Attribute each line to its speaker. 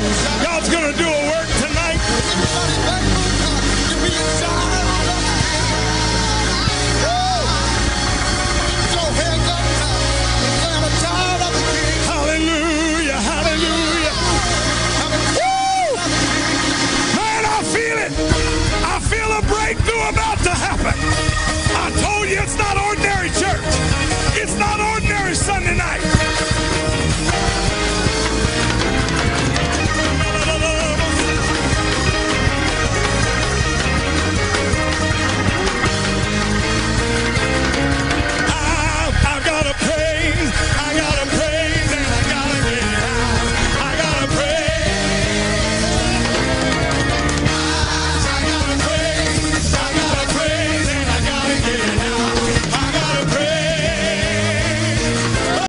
Speaker 1: God's going to do a work tonight. Hallelujah, hallelujah. Man, I feel it. I feel a breakthrough about to happen.